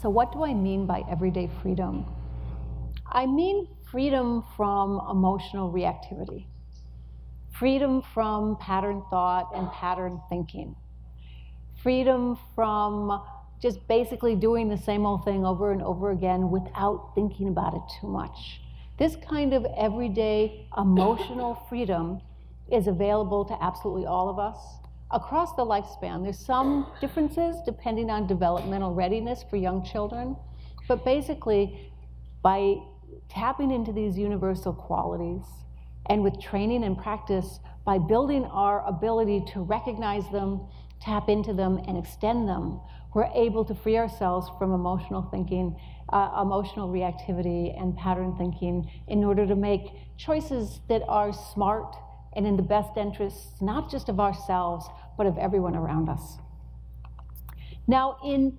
So, what do I mean by everyday freedom? I mean freedom from emotional reactivity, freedom from pattern thought and pattern thinking, freedom from just basically doing the same old thing over and over again without thinking about it too much. This kind of everyday emotional freedom is available to absolutely all of us across the lifespan. There's some differences depending on developmental readiness for young children, but basically, by tapping into these universal qualities and with training and practice, by building our ability to recognize them, tap into them, and extend them, we're able to free ourselves from emotional thinking, uh, emotional reactivity, and pattern thinking in order to make choices that are smart and in the best interests, not just of ourselves, but of everyone around us. Now, in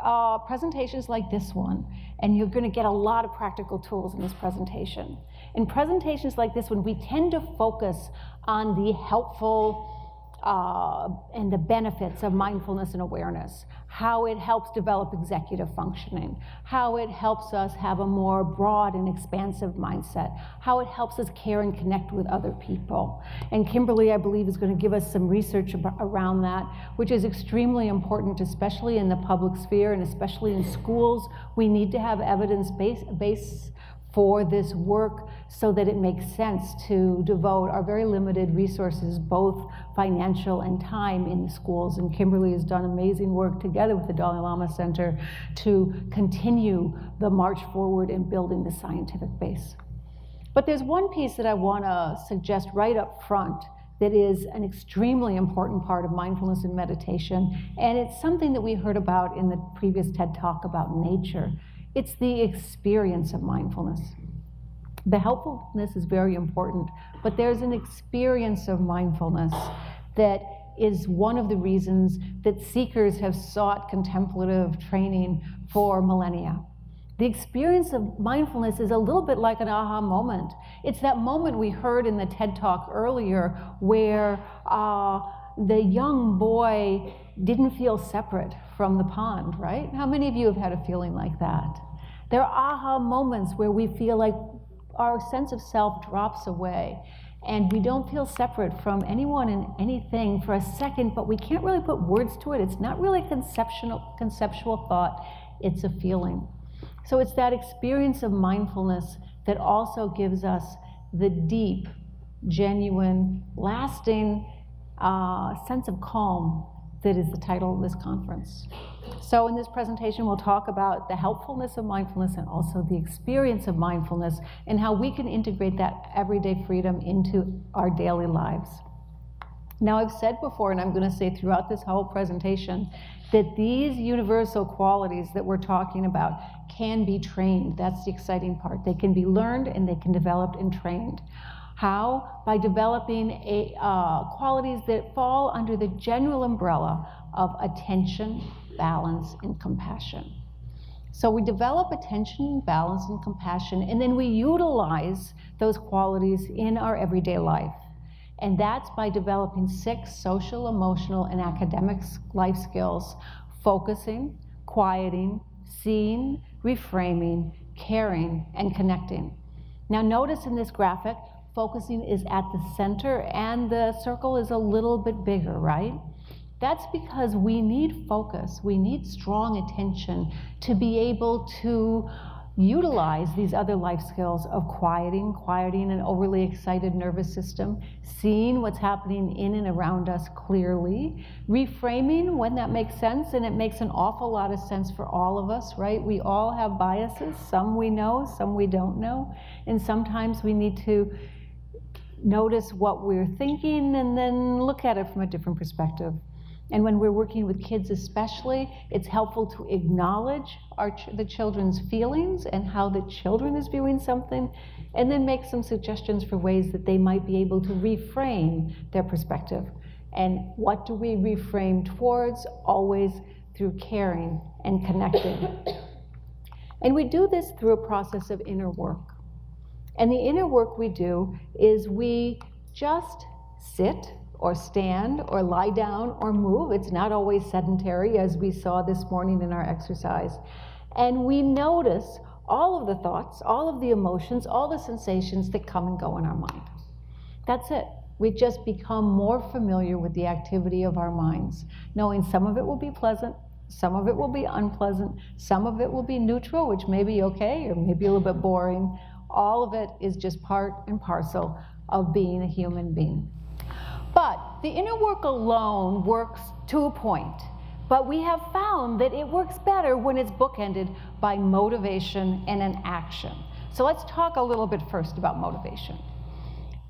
uh, presentations like this one, and you're going to get a lot of practical tools in this presentation. In presentations like this one, we tend to focus on the helpful uh, and the benefits of mindfulness and awareness, how it helps develop executive functioning, how it helps us have a more broad and expansive mindset, how it helps us care and connect with other people. And Kimberly, I believe, is going to give us some research around that, which is extremely important, especially in the public sphere and especially in schools. We need to have evidence base, base for this work so that it makes sense to devote our very limited resources, both financial and time, in the schools. And Kimberly has done amazing work together with the Dalai Lama Center to continue the march forward in building the scientific base. But there's one piece that I want to suggest right up front that is an extremely important part of mindfulness and meditation. And it's something that we heard about in the previous TED talk about nature. It's the experience of mindfulness. The helpfulness is very important, but there's an experience of mindfulness that is one of the reasons that seekers have sought contemplative training for millennia. The experience of mindfulness is a little bit like an aha moment. It's that moment we heard in the TED Talk earlier where uh, the young boy didn't feel separate from the pond, right? How many of you have had a feeling like that? There are aha moments where we feel like our sense of self drops away and we don't feel separate from anyone and anything for a second, but we can't really put words to it. It's not really conceptual, conceptual thought, it's a feeling. So it's that experience of mindfulness that also gives us the deep, genuine, lasting uh, sense of calm that is the title of this conference. So in this presentation, we'll talk about the helpfulness of mindfulness and also the experience of mindfulness and how we can integrate that everyday freedom into our daily lives. Now, I've said before, and I'm going to say throughout this whole presentation, that these universal qualities that we're talking about can be trained. That's the exciting part. They can be learned and they can developed and trained. How? By developing a, uh, qualities that fall under the general umbrella of attention, balance, and compassion. So we develop attention, balance, and compassion, and then we utilize those qualities in our everyday life. And that's by developing six social, emotional, and academic life skills focusing, quieting, seeing, reframing, caring, and connecting. Now, notice in this graphic, focusing is at the center and the circle is a little bit bigger, right? That's because we need focus, we need strong attention to be able to utilize these other life skills of quieting, quieting an overly excited nervous system, seeing what's happening in and around us clearly, reframing when that makes sense, and it makes an awful lot of sense for all of us, right? We all have biases, some we know, some we don't know, and sometimes we need to notice what we're thinking and then look at it from a different perspective. And when we're working with kids especially, it's helpful to acknowledge our the children's feelings and how the children is viewing something, and then make some suggestions for ways that they might be able to reframe their perspective. And what do we reframe towards? Always through caring and connecting. and we do this through a process of inner work. And the inner work we do is we just sit or stand or lie down or move. It's not always sedentary, as we saw this morning in our exercise. And we notice all of the thoughts, all of the emotions, all the sensations that come and go in our mind. That's it. We just become more familiar with the activity of our minds, knowing some of it will be pleasant, some of it will be unpleasant, some of it will be neutral, which may be okay or maybe a little bit boring. All of it is just part and parcel of being a human being. But the inner work alone works to a point. But we have found that it works better when it's bookended by motivation and an action. So let's talk a little bit first about motivation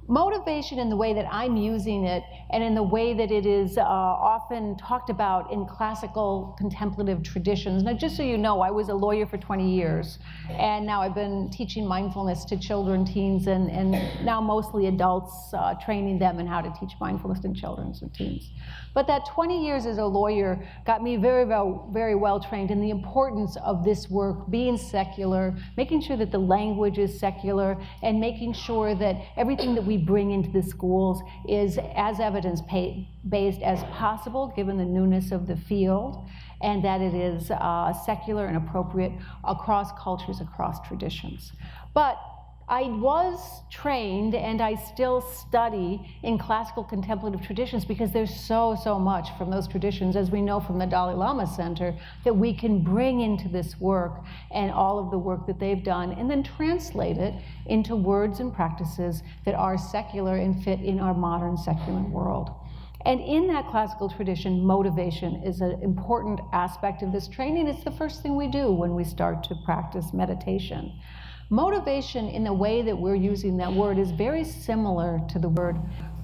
motivation in the way that I'm using it and in the way that it is uh, often talked about in classical contemplative traditions. Now, just so you know, I was a lawyer for 20 years, and now I've been teaching mindfulness to children, teens, and, and now mostly adults, uh, training them in how to teach mindfulness to children and teens. But that 20 years as a lawyer got me very well, very well trained in the importance of this work being secular, making sure that the language is secular, and making sure that everything that we bring into the schools is as evidence-based as possible, given the newness of the field, and that it is uh, secular and appropriate across cultures, across traditions. But I was trained and I still study in classical contemplative traditions because there's so, so much from those traditions, as we know from the Dalai Lama Center, that we can bring into this work and all of the work that they've done and then translate it into words and practices that are secular and fit in our modern secular world. And in that classical tradition, motivation is an important aspect of this training. It's the first thing we do when we start to practice meditation. Motivation, in the way that we're using that word, is very similar to the word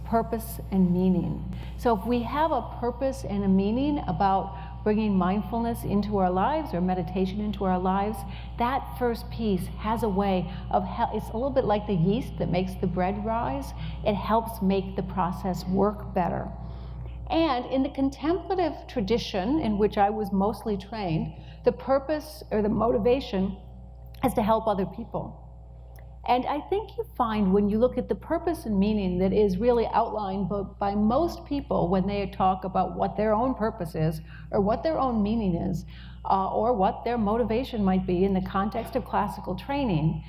purpose and meaning. So if we have a purpose and a meaning about bringing mindfulness into our lives or meditation into our lives, that first piece has a way of, it's a little bit like the yeast that makes the bread rise. It helps make the process work better. And in the contemplative tradition in which I was mostly trained, the purpose or the motivation is to help other people. And I think you find when you look at the purpose and meaning that is really outlined by most people when they talk about what their own purpose is or what their own meaning is uh, or what their motivation might be in the context of classical training,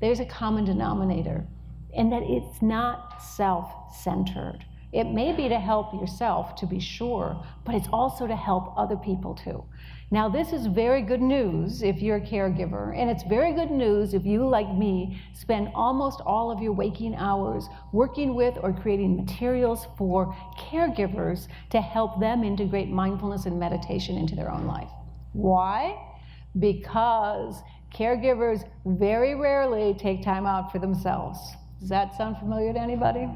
there's a common denominator in that it's not self-centered. It may be to help yourself, to be sure, but it's also to help other people too. Now, this is very good news if you're a caregiver, and it's very good news if you, like me, spend almost all of your waking hours working with or creating materials for caregivers to help them integrate mindfulness and meditation into their own life. Why? Because caregivers very rarely take time out for themselves. Does that sound familiar to anybody?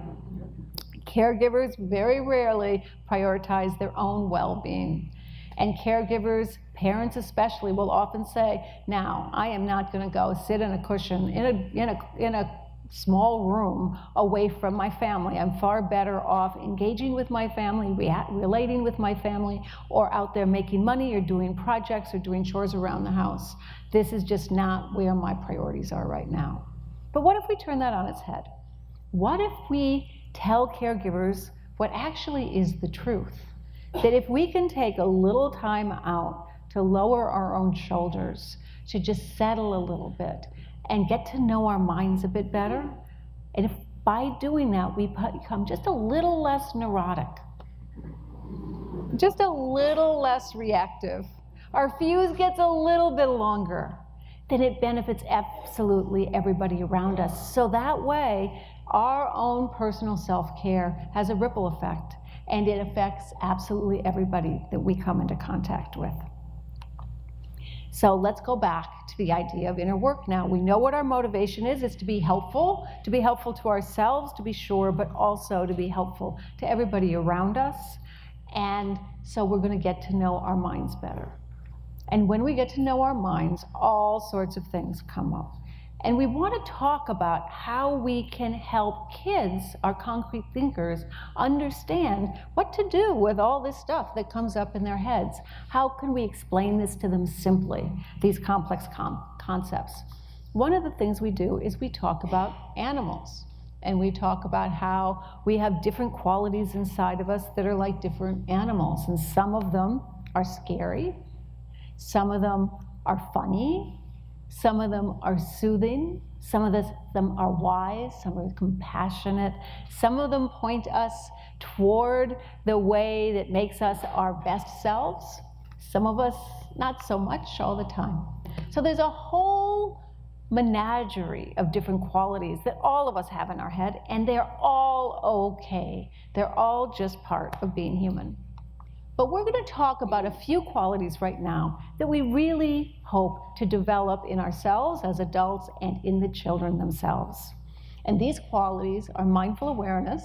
Caregivers very rarely prioritize their own well being. And caregivers, parents especially, will often say, Now, I am not going to go sit in a cushion in a, in, a, in a small room away from my family. I'm far better off engaging with my family, re- relating with my family, or out there making money or doing projects or doing chores around the house. This is just not where my priorities are right now. But what if we turn that on its head? What if we tell caregivers what actually is the truth? that if we can take a little time out to lower our own shoulders, to just settle a little bit and get to know our minds a bit better, and if by doing that we become just a little less neurotic, just a little less reactive, our fuse gets a little bit longer, then it benefits absolutely everybody around us. So that way, our own personal self care has a ripple effect and it affects absolutely everybody that we come into contact with. So let's go back to the idea of inner work now. We know what our motivation is. It's to be helpful, to be helpful to ourselves, to be sure, but also to be helpful to everybody around us. And so we're going to get to know our minds better. And when we get to know our minds, all sorts of things come up. And we want to talk about how we can help kids, our concrete thinkers, understand what to do with all this stuff that comes up in their heads. How can we explain this to them simply, these complex com concepts? One of the things we do is we talk about animals. and we talk about how we have different qualities inside of us that are like different animals. And some of them are scary, some of them are funny, some of them are soothing, some of us, them are wise, some are compassionate, some of them point us toward the way that makes us our best selves, some of us not so much all the time. So there's a whole menagerie of different qualities that all of us have in our head, and they're all okay. They're all just part of being human. But we're going to talk about a few qualities right now that we really hope to develop in ourselves as adults and in the children themselves. And these qualities are mindful awareness,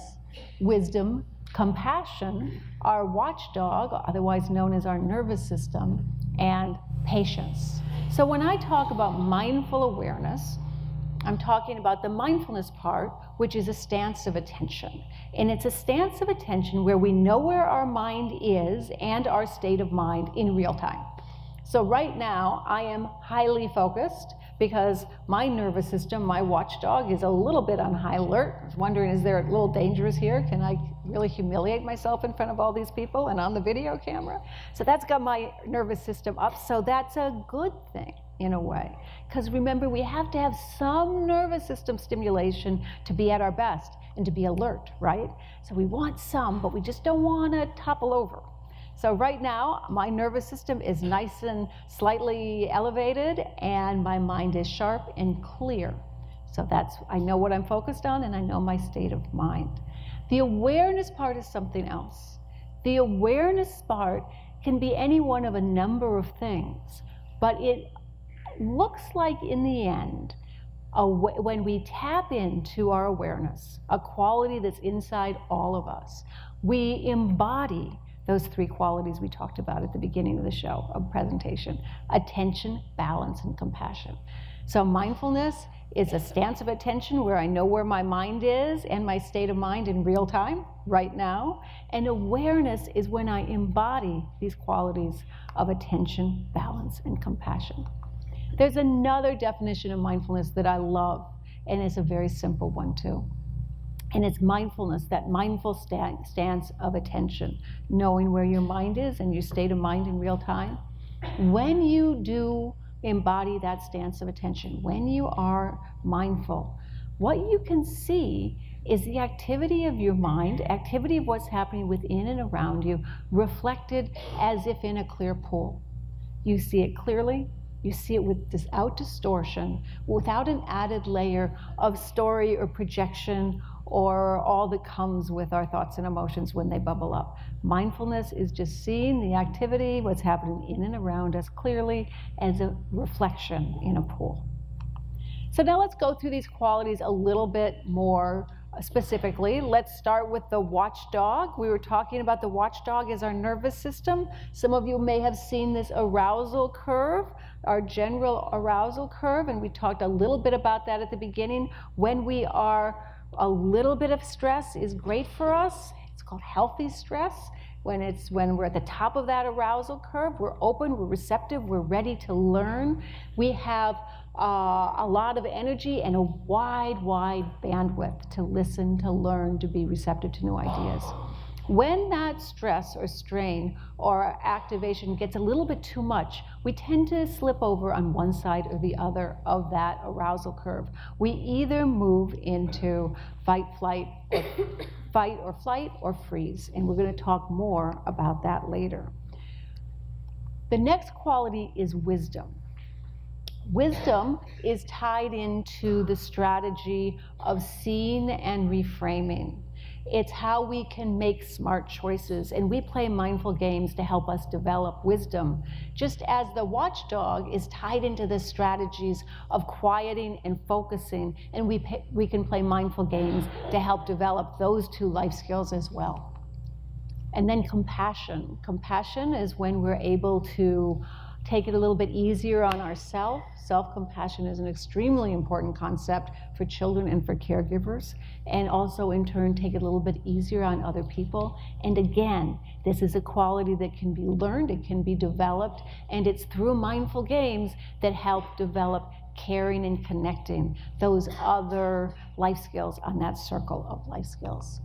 wisdom, compassion, our watchdog, otherwise known as our nervous system, and patience. So when I talk about mindful awareness, I'm talking about the mindfulness part, which is a stance of attention. And it's a stance of attention where we know where our mind is and our state of mind in real time. So right now, I am highly focused because my nervous system, my watchdog, is a little bit on high alert. Wondering, is there a little dangerous here? Can I really humiliate myself in front of all these people and on the video camera? So that's got my nervous system up. So that's a good thing in a way. Because remember, we have to have some nervous system stimulation to be at our best and to be alert, right? So we want some, but we just don't want to topple over. So right now, my nervous system is nice and slightly elevated, and my mind is sharp and clear. So that's, I know what I'm focused on, and I know my state of mind. The awareness part is something else. The awareness part can be any one of a number of things, but it looks like in the end, when we tap into our awareness, a quality that's inside all of us, we embody those three qualities we talked about at the beginning of the show, a presentation attention, balance, and compassion. So, mindfulness is a stance of attention where I know where my mind is and my state of mind in real time, right now. And awareness is when I embody these qualities of attention, balance, and compassion. There's another definition of mindfulness that I love, and it's a very simple one, too. And it's mindfulness, that mindful stance of attention, knowing where your mind is and your state of mind in real time. When you do embody that stance of attention, when you are mindful, what you can see is the activity of your mind, activity of what's happening within and around you, reflected as if in a clear pool. You see it clearly, you see it without distortion, without an added layer of story or projection or all that comes with our thoughts and emotions when they bubble up. Mindfulness is just seeing the activity, what's happening in and around us clearly as a reflection in a pool. So now let's go through these qualities a little bit more specifically. Let's start with the watchdog. We were talking about the watchdog as our nervous system. Some of you may have seen this arousal curve, our general arousal curve, and we talked a little bit about that at the beginning. When we are a little bit of stress is great for us. It's called healthy stress. When it's when we're at the top of that arousal curve, we're open, we're receptive, we're ready to learn. We have uh, a lot of energy and a wide, wide bandwidth to listen, to learn, to be receptive to new ideas. When that stress or strain or activation gets a little bit too much, we tend to slip over on one side or the other of that arousal curve. We either move into fight, flight, or fight or flight, or freeze. And we're going to talk more about that later. The next quality is wisdom. Wisdom is tied into the strategy of seeing and reframing. It's how we can make smart choices. And we play mindful games to help us develop wisdom. Just as the watchdog is tied into the strategies of quieting and focusing, and we, pay, we can play mindful games to help develop those two life skills as well. And then compassion. Compassion is when we're able to take it a little bit easier on ourselves. Self compassion is an extremely important concept for children and for caregivers, and also in turn take it a little bit easier on other people. And again, this is a quality that can be learned, it can be developed, and it's through mindful games that help develop caring and connecting, those other life skills on that circle of life skills.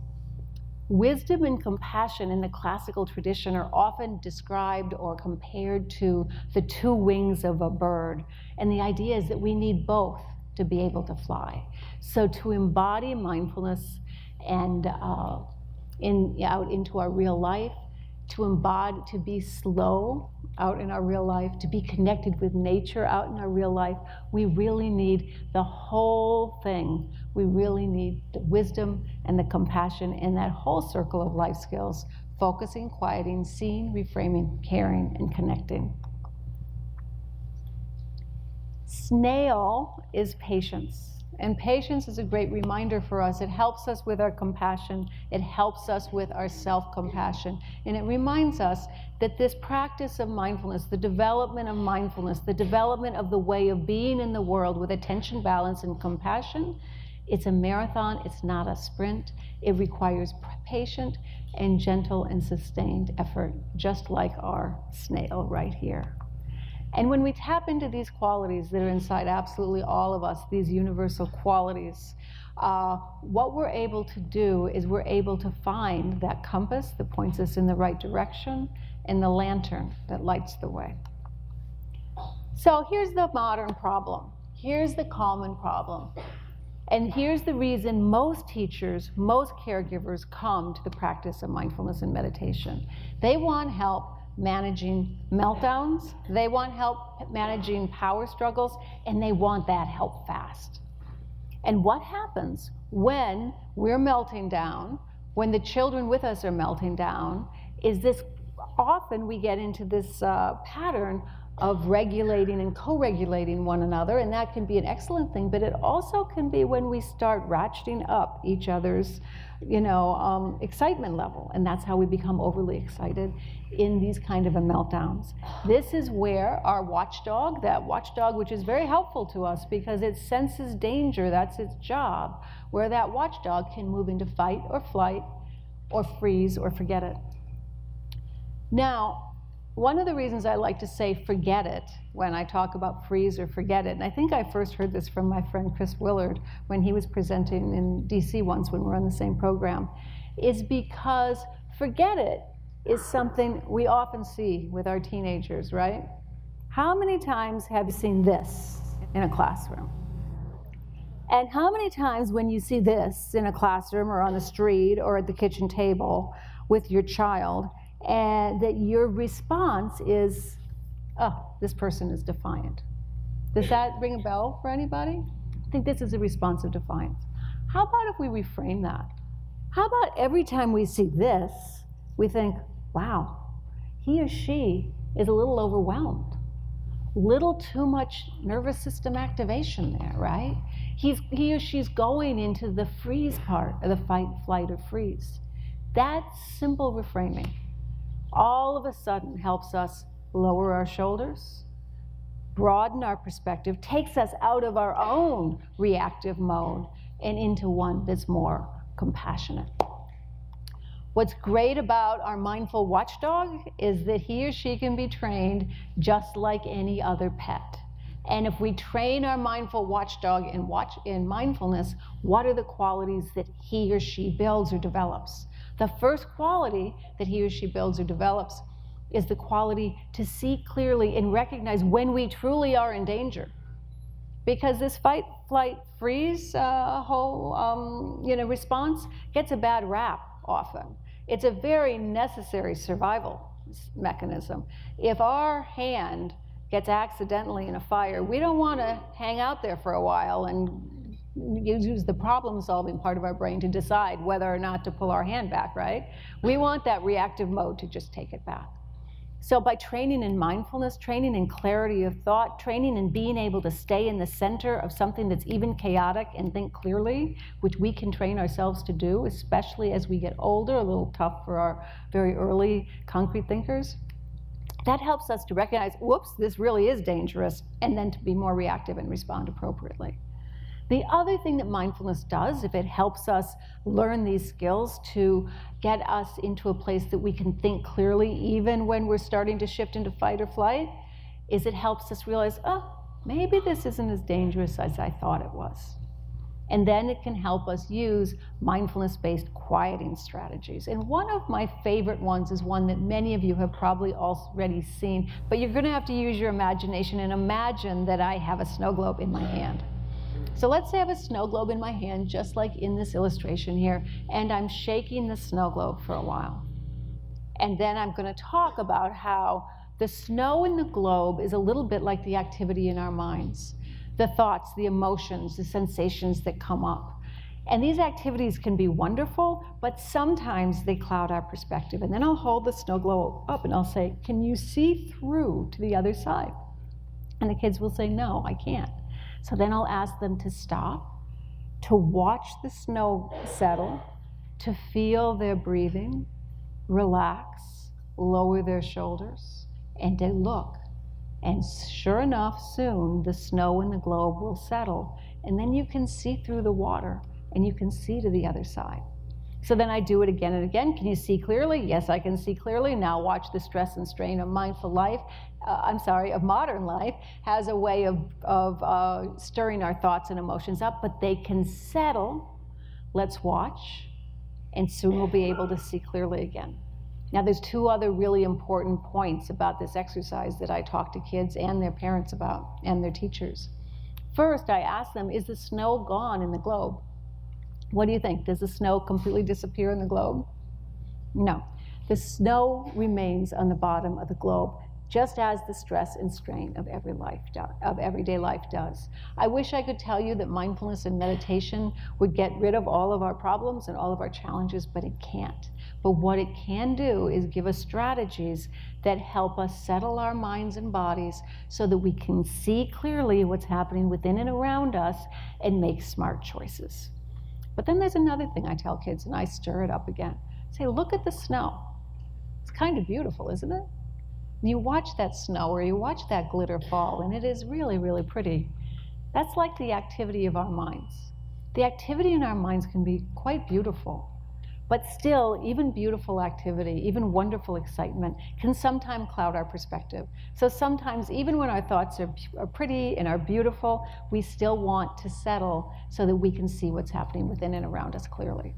Wisdom and compassion in the classical tradition are often described or compared to the two wings of a bird. And the idea is that we need both to be able to fly. So to embody mindfulness and uh, in, out into our real life, to embody, to be slow out in our real life, to be connected with nature out in our real life, we really need the whole thing. We really need the wisdom and the compassion in that whole circle of life skills focusing, quieting, seeing, reframing, caring, and connecting. Snail is patience. And patience is a great reminder for us. It helps us with our compassion, it helps us with our self compassion. And it reminds us that this practice of mindfulness, the development of mindfulness, the development of the way of being in the world with attention, balance, and compassion, it's a marathon, it's not a sprint. It requires patient and gentle and sustained effort, just like our snail right here. And when we tap into these qualities that are inside absolutely all of us, these universal qualities, uh, what we're able to do is we're able to find that compass that points us in the right direction and the lantern that lights the way. So here's the modern problem. Here's the common problem. And here's the reason most teachers, most caregivers come to the practice of mindfulness and meditation. They want help managing meltdowns, they want help managing power struggles, and they want that help fast. And what happens when we're melting down, when the children with us are melting down, is this often we get into this uh, pattern of regulating and co-regulating one another, and that can be an excellent thing, but it also can be when we start ratcheting up each other's, you know, um, excitement level, and that's how we become overly excited in these kind of meltdowns. This is where our watchdog, that watchdog which is very helpful to us because it senses danger, that's its job, where that watchdog can move into fight or flight or freeze or forget it. Now, one of the reasons I like to say forget it when I talk about freeze or forget it, and I think I first heard this from my friend Chris Willard when he was presenting in DC once when we were on the same program, is because forget it is something we often see with our teenagers, right? How many times have you seen this in a classroom? And how many times when you see this in a classroom or on the street or at the kitchen table with your child, and that your response is, oh, this person is defiant. Does that ring a bell for anybody? I think this is a response of defiance. How about if we reframe that? How about every time we see this, we think, wow, he or she is a little overwhelmed. Little too much nervous system activation there, right? He's, he or she's going into the freeze part of the fight, flight, or freeze. That's simple reframing all of a sudden helps us lower our shoulders, broaden our perspective, takes us out of our own reactive mode and into one that's more compassionate. What's great about our mindful watchdog is that he or she can be trained just like any other pet. And if we train our mindful watchdog in, watch, in mindfulness, what are the qualities that he or she builds or develops? The first quality that he or she builds or develops is the quality to see clearly and recognize when we truly are in danger. Because this fight, flight, freeze uh, whole um, you know, response gets a bad rap often. It's a very necessary survival mechanism. If our hand gets accidentally in a fire, we don't want to hang out there for a while and use the problem solving part of our brain to decide whether or not to pull our hand back, right? We want that reactive mode to just take it back. So, by training in mindfulness, training in clarity of thought, training in being able to stay in the center of something that's even chaotic and think clearly, which we can train ourselves to do, especially as we get older, a little tough for our very early concrete thinkers, that helps us to recognize, whoops, this really is dangerous, and then to be more reactive and respond appropriately. The other thing that mindfulness does, if it helps us learn these skills to get us into a place that we can think clearly, even when we're starting to shift into fight or flight, is it helps us realize, oh, maybe this isn't as dangerous as I thought it was. And then it can help us use mindfulness based quieting strategies. And one of my favorite ones is one that many of you have probably already seen, but you're going to have to use your imagination and imagine that I have a snow globe in my hand. So let's say I have a snow globe in my hand, just like in this illustration here, and I'm shaking the snow globe for a while. And then I'm going to talk about how the snow in the globe is a little bit like the activity in our minds the thoughts, the emotions, the sensations that come up. And these activities can be wonderful, but sometimes they cloud our perspective. And then I'll hold the snow globe up and I'll say, Can you see through to the other side? And the kids will say, No, I can't. So then I'll ask them to stop, to watch the snow settle, to feel their breathing, relax, lower their shoulders, and to look and sure enough, soon the snow in the globe will settle. And then you can see through the water and you can see to the other side. So then I do it again and again. Can you see clearly? Yes, I can see clearly. Now watch the stress and strain of mindful life. Uh, I'm sorry, of modern life has a way of, of uh, stirring our thoughts and emotions up, but they can settle. Let's watch, and soon we'll be able to see clearly again. Now, there's two other really important points about this exercise that I talk to kids and their parents about, and their teachers. First, I ask them, is the snow gone in the globe? What do you think? Does the snow completely disappear in the globe? No. The snow remains on the bottom of the globe just as the stress and strain of every life do, of everyday life does. I wish I could tell you that mindfulness and meditation would get rid of all of our problems and all of our challenges, but it can't. But what it can do is give us strategies that help us settle our minds and bodies so that we can see clearly what's happening within and around us and make smart choices. But then there's another thing I tell kids, and I stir it up again. I say, look at the snow. It's kind of beautiful, isn't it? You watch that snow or you watch that glitter fall, and it is really, really pretty. That's like the activity of our minds. The activity in our minds can be quite beautiful. But still, even beautiful activity, even wonderful excitement can sometimes cloud our perspective. So sometimes, even when our thoughts are, are, pretty and are beautiful, we still want to settle so that we can see what's happening within and around us clearly.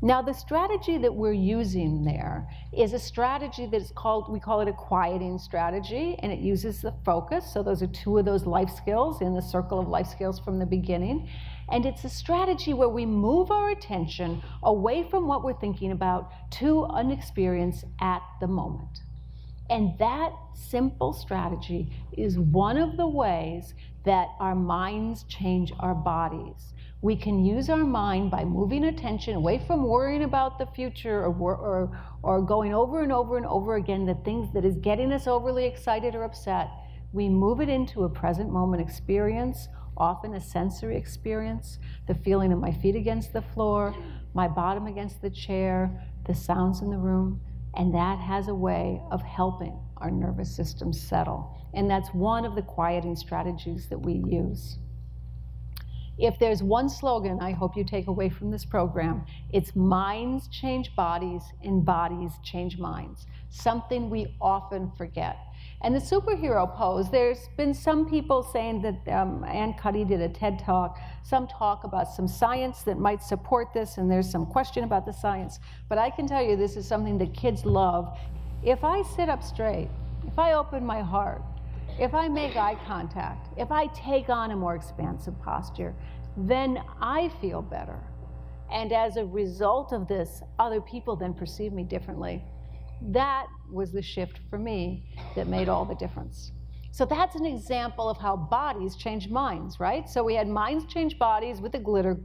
Now, the strategy that we're using there is a strategy that is called, we call it a quieting strategy, and it uses the focus. So, those are two of those life skills in the circle of life skills from the beginning. And it's a strategy where we move our attention away from what we're thinking about to an experience at the moment. And that simple strategy is one of the ways that our minds change our bodies. We can use our mind by moving attention away from worrying about the future or, or, or going over and over and over again the things that is getting us overly excited or upset. We move it into a present moment experience, often a sensory experience, the feeling of my feet against the floor, my bottom against the chair, the sounds in the room, and that has a way of helping our nervous system settle. And that's one of the quieting strategies that we use. If there's one slogan I hope you take away from this program, it's minds change bodies and bodies change minds, something we often forget. And the superhero pose, there's been some people saying that um, Amy Cuddy did a TED talk, some talk about some science that might support this, and there's some question about the science. But I can tell you this is something that kids love. If I sit up straight, if I open my heart, if I make eye contact, if I take on a more expansive posture, then I feel better. And as a result of this, other people then perceive me differently. That was the shift for me that made all the difference. So that's an example of how bodies change minds, right? So we had minds change bodies with the glitter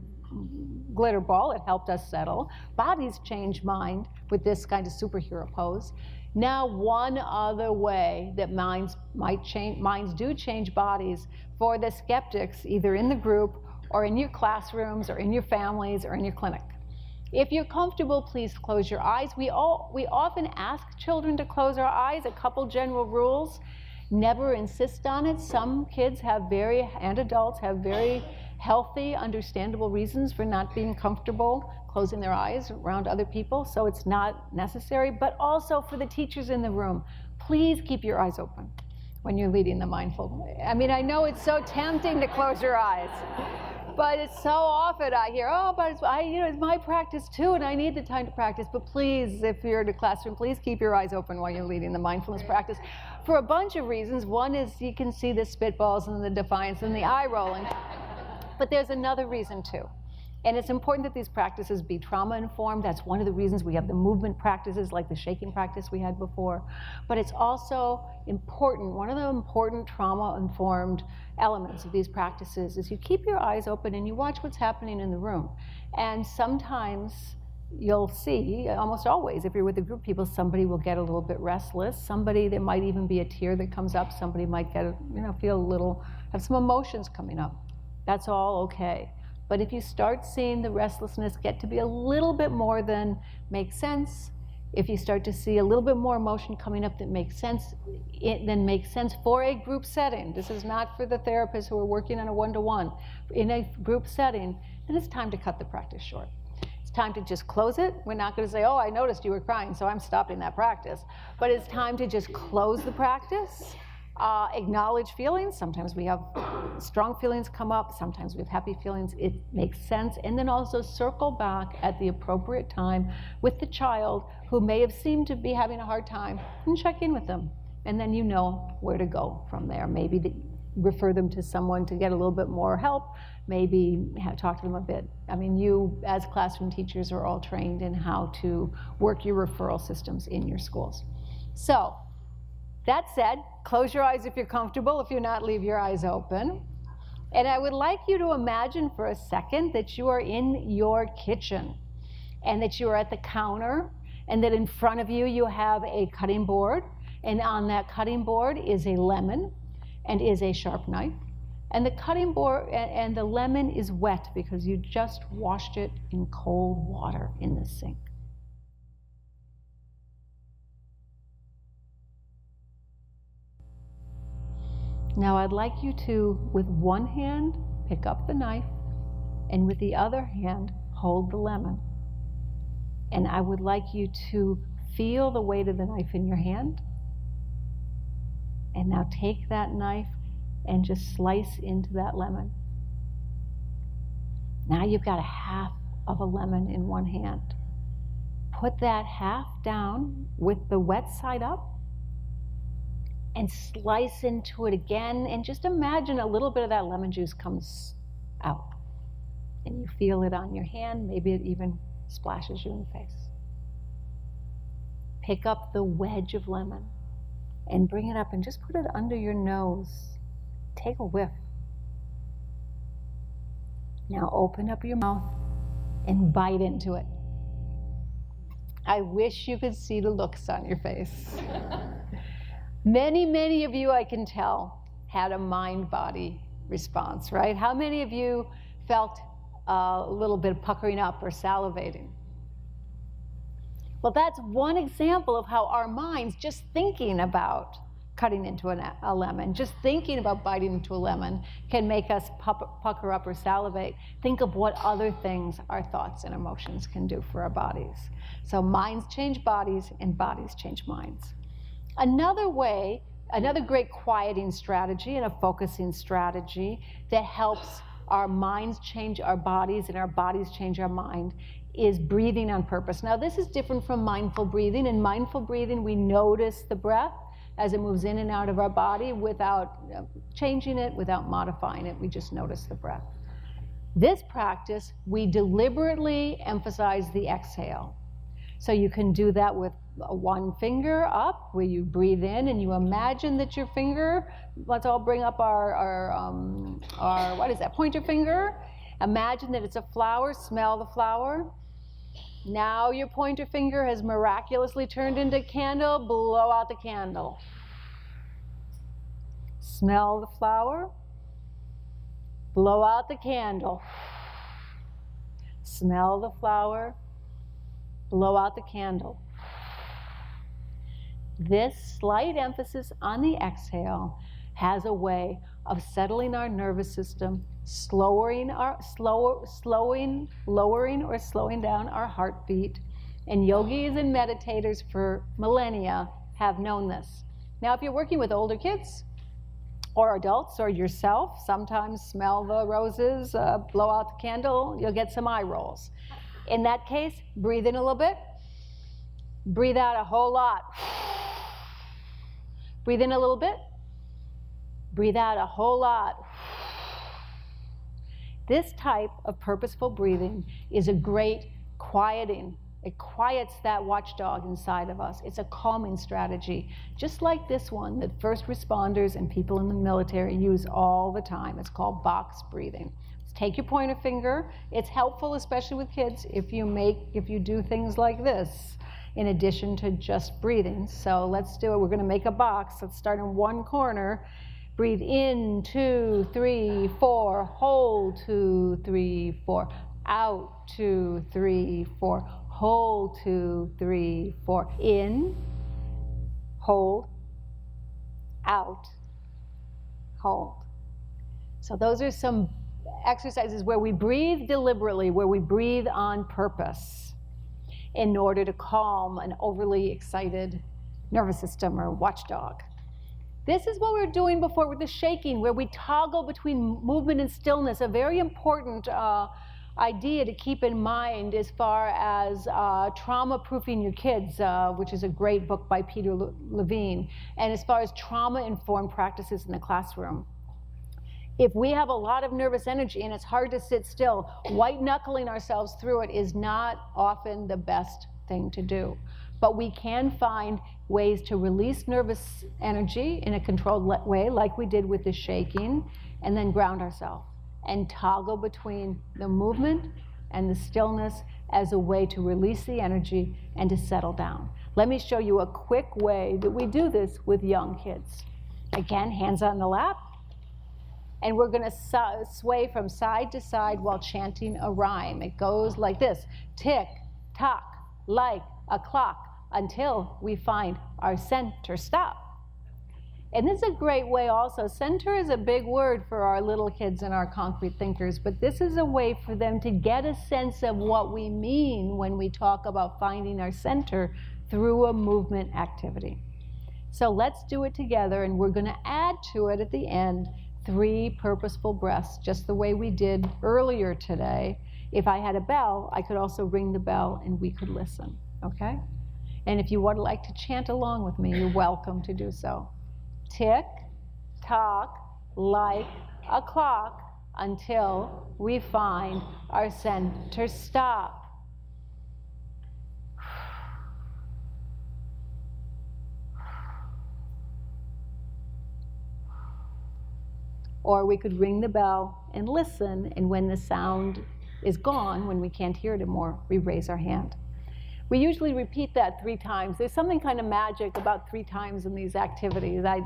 glitter ball, it helped us settle. Bodies change mind with this kind of superhero pose. Now, one other way that minds might change, minds do change bodies for the skeptics, either in the group or in your classrooms or in your families or in your clinic. If you're comfortable, please close your eyes. We, all, we often ask children to close our eyes, a couple general rules. Never insist on it. Some kids have very, and adults have very healthy, understandable reasons for not being comfortable closing their eyes around other people, so it's not necessary. But also for the teachers in the room, please keep your eyes open. when you're leading the mindful. I mean, I know it's so tempting to close your eyes, but it's so often I hear, oh, but it's, I, you know, it's my practice too, and I need the time to practice. But please, if you're in a classroom, please keep your eyes open while you're leading the mindfulness practice for a bunch of reasons. One is you can see the spitballs and the defiance and the eye rolling, but there's another reason too. And it's important that these practices be trauma informed. That's one of the reasons we have the movement practices like the shaking practice we had before. But it's also important, one of the important trauma informed elements of these practices is you keep your eyes open and you watch what's happening in the room. And sometimes you'll see, almost always, if you're with a group of people, somebody will get a little bit restless. Somebody, there might even be a tear that comes up. Somebody might get, you know, feel a little, have some emotions coming up. That's all okay. But if you start seeing the restlessness get to be a little bit more than makes sense, if you start to see a little bit more emotion coming up that makes sense, it then makes sense for a group setting. This is not for the therapists who are working on a one-to-one. In a group setting, then it's time to cut the practice short. It's time to just close it. We're not going to say, oh, I noticed you were crying, so I'm stopping that practice. But it's time to just close the practice uh, acknowledge feelings. Sometimes we have strong feelings come up, sometimes we have happy feelings. It makes sense. And then also circle back at the appropriate time with the child who may have seemed to be having a hard time and check in with them. And then you know where to go from there. Maybe refer them to someone to get a little bit more help, maybe have, talk to them a bit. I mean, you as classroom teachers are all trained in how to work your referral systems in your schools. So that said, close your eyes if you're comfortable. If you're not, leave your eyes open. And I would like you to imagine for a second that you are in your kitchen and that you are at the counter and that in front of you you have a cutting board. And on that cutting board is a lemon and is a sharp knife. And the cutting board and the lemon is wet because you just washed it in cold water in the sink. Now I'd like you to, with one hand, pick up the knife, and with the other hand, hold the lemon. And I would like you to feel the weight of the knife in your hand. And now take that knife and just slice into that lemon. Now you've got a half of a lemon in one hand. Put that half down with the wet side up and slice into it again. And just imagine a little bit of that lemon juice comes out. And you feel it on your hand. Maybe it even splashes you in the face. Pick up the wedge of lemon and bring it up and just put it under your nose. Take a whiff. Now open up your mouth and bite into it. I wish you could see the looks on your face. Many, many of you, I can tell, had a mind body response, right? How many of you felt a little bit of puckering up or salivating? Well, that's one example of how our minds, just thinking about cutting into an, a lemon, just thinking about biting into a lemon can make us pucker up or salivate. Think of what other things our thoughts and emotions can do for our bodies. So minds change bodies and bodies change minds. Another way, another great quieting strategy and a focusing strategy that helps our minds change our bodies and our bodies change our mind is breathing on purpose. Now, this is different from mindful breathing. In mindful breathing, we notice the breath as it moves in and out of our body without uh, changing it, without modifying it. We just notice the breath. This practice, we deliberately emphasize the exhale. So you can do that with one finger up where you breathe in and you imagine that your finger, let's all bring up our, our, um, our, what is that, pointer finger. Imagine that it's a flower, smell the flower. Now your pointer finger has miraculously turned into a candle, blow out the candle. Smell the flower, blow out the candle. Smell the flower, blow out the candle. This slight emphasis on the exhale has a way of settling our nervous system, slowing our slow, slowing, lowering or slowing down our heartbeat. And yogis and meditators for millennia have known this. Now, if you're working with older kids, or adults or yourself. Sometimes smell the roses, uh, blow out the candle, you'll get some eye rolls. In that case, breathe in a little bit, breathe out a whole lot. Breathe in a little bit, breathe out a whole lot. This type of purposeful breathing is a great quieting it quiets that watchdog inside of us. It's a calming strategy, just like this one that first responders and people in the military use all the time. It's called box breathing. Take your pointer finger. It's helpful, especially with kids, if you make if you do things like this in addition to just breathing. So let's do it. We're going to make a box. Let's start in one corner. Breathe in, two, three, four. Hold, two, three, four. Out, two, three, four hold two, three, four. In, hold, out, hold. So those are some exercises where we breathe deliberately, where we breathe on purpose in order to calm an overly excited nervous system or watchdog. This is what we are doing before with the shaking, where we toggle between movement and stillness, a very important uh, idea to keep in mind as far as uh, trauma proofing your kids, uh, which is a great book by Peter Levine, and as far as trauma informed practices in the classroom. If we have a lot of nervous energy and it's hard to sit still, white knuckling ourselves through it is not often the best thing to do. But we can find ways to release nervous energy in a controlled way, like we did with the shaking, and then ground ourselves and toggle between the movement and the stillness as a way to release the energy and to settle down. Let me show you a quick way that we do this with young kids. Again, hands on the lap. And we're going to sway from side to side while chanting a rhyme. It goes like this tick, tock, like a clock, until we find our center stop. And this is a great way also. Center is a big word for our little kids and our concrete thinkers, but this is a way for them to get a sense of what we mean when we talk about finding our center through a movement activity. So let's do it together, and we're going to add to it at the end three purposeful breaths, just the way we did earlier today. If I had a bell, I could also ring the bell and we could listen, okay? And if you would like to chant along with me, you're welcome to do so tick tock like a clock until we find our center stop. Or we could ring the bell and listen, and when the sound is gone, when we can't hear it anymore, we raise our hand. We usually repeat that three times. There's something kind of magic about three times in these activities. I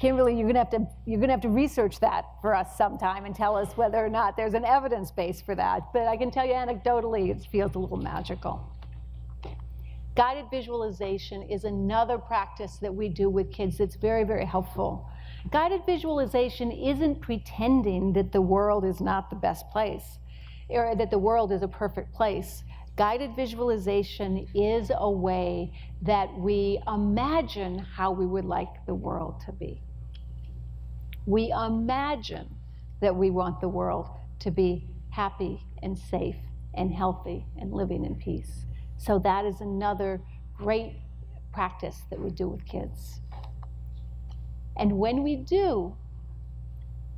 can't really, you're gonna have to, you're gonna have to research that for us sometime and tell us whether or not there's an evidence base for that. But I can tell you anecdotally, it feels a little magical. Guided visualization is another practice that we do with kids that's very, very helpful. Guided visualization isn't pretending that the world is not the best place or that the world is a perfect place. Guided visualization is a way that we imagine how we would like the world to be. We imagine that we want the world to be happy and safe and healthy and living in peace. So that is another great practice that we do with kids. And when we do,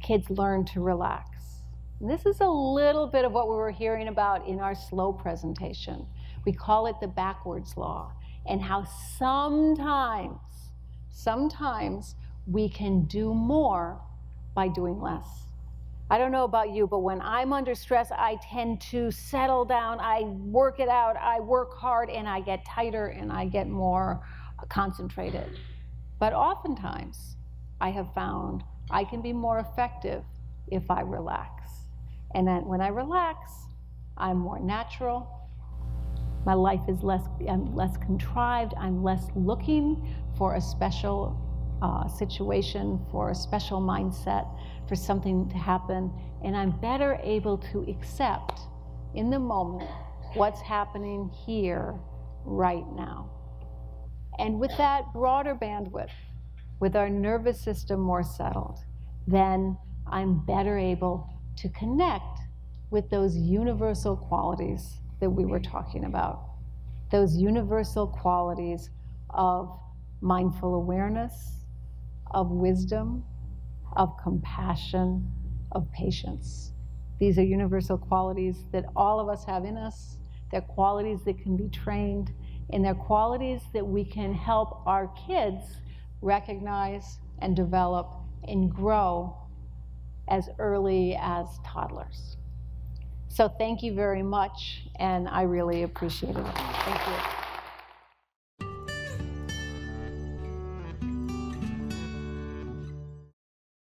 kids learn to relax. And this is a little bit of what we were hearing about in our slow presentation. We call it the backwards law, and how sometimes, sometimes we can do more by doing less. I don't know about you, but when I'm under stress, I tend to settle down, I work it out, I work hard, and I get tighter and I get more concentrated. But oftentimes, I have found I can be more effective if I relax. And then when I relax, I'm more natural. My life is less, I'm less contrived. I'm less looking for a special uh, situation, for a special mindset, for something to happen. And I'm better able to accept in the moment what's happening here right now. And with that broader bandwidth, with our nervous system more settled, then I'm better able to connect with those universal qualities that we were talking about. Those universal qualities of mindful awareness, of wisdom, of compassion, of patience. These are universal qualities that all of us have in us. They're qualities that can be trained, and they're qualities that we can help our kids recognize and develop and grow as early as toddlers. So thank you very much, and I really appreciate it. Thank you.